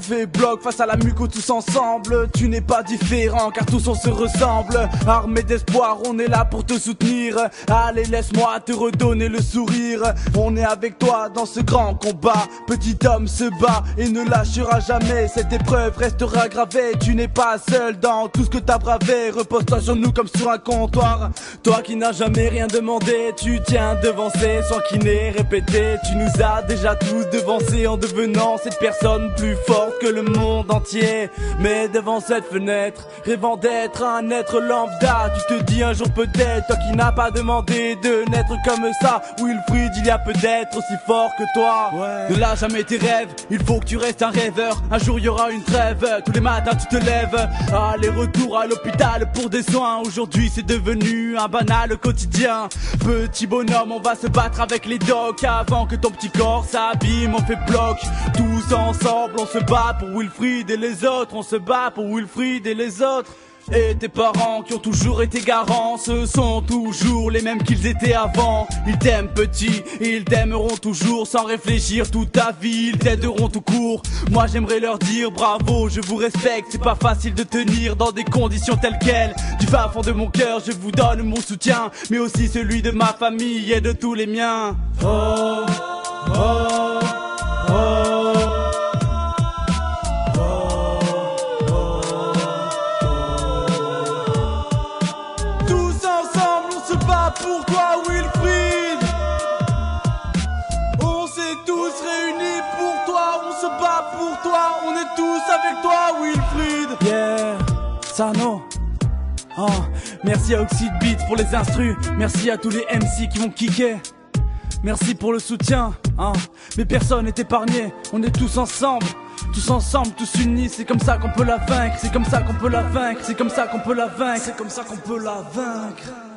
Fait bloc face à la muco tous ensemble. Tu n'es pas différent car tous on se ressemble. Armé d'espoir, on est là pour te soutenir. Allez, laisse-moi te redonner le sourire. On est avec toi dans ce grand combat. Petit homme se bat et ne lâchera jamais. Cette épreuve restera gravée. Tu n'es pas seul dans tout ce que t'as bravé. Repose-toi sur nous comme sur un comptoir. Toi qui n'as jamais rien demandé, tu tiens devancé sans qui n'est répété. Tu nous as déjà tous devancés en devenant cette personne plus forte que le monde entier. Mais devant cette fenêtre, rêvant d'être un être lambda, tu te dis un jour peut-être, toi qui n'as pas demandé de naître comme ça, Wilfried, il y a peut-être aussi fort que toi. Ne lâche jamais tes rêves, il faut que tu restes un rêveur. Un jour il y aura une trêve, tous les matins tu te lèves. Aller-retour à l'hôpital pour des soins, aujourd'hui c'est devenu un banal quotidien. Petit bonhomme, on va se battre avec les docs avant que ton petit corps s'abîme, on fait bloc. Tous ensemble, on se bat pour Wilfried et les autres, on se bat pour Wilfried et les autres. Et tes parents qui ont toujours été garants, ce sont toujours les mêmes qu'ils étaient avant. Ils t'aiment petit, et ils t'aimeront toujours sans réfléchir toute ta vie, ils t'aideront tout court. Moi j'aimerais leur dire bravo, je vous respecte, c'est pas facile de tenir dans des conditions telles quelles. Du fin fond de mon cœur, je vous donne mon soutien, mais aussi celui de ma famille et de tous les miens. Oh, oh. Avec toi, Wilfried. Yeah, Sano. Oh, merci à Oxide Beat pour les instrus, merci à tous les MC qui vont kicker. Merci pour le soutien, hein. Mais personne n'est épargné, on est tous ensemble. Tous ensemble, tous unis, c'est comme ça qu'on peut la vaincre, c'est comme ça qu'on peut la vaincre, c'est comme ça qu'on peut la vaincre, c'est comme ça qu'on peut la vaincre.